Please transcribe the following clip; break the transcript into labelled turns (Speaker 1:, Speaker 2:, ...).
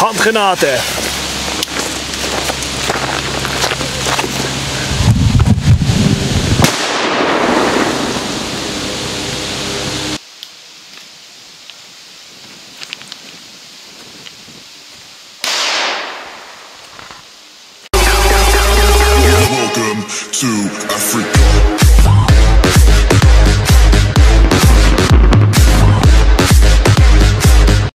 Speaker 1: Handgranate.
Speaker 2: To Africa.